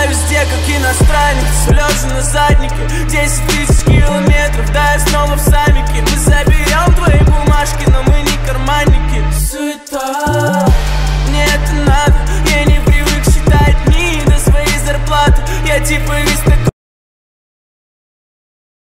Я везде, как иностранец, Слезы на заднике 10-30 километров, да, я снова в самике. Мы заберем твои бумажки, но мы не карманники. Суета. Мне это надо, я не привык считать дни до своей зарплаты. Я типа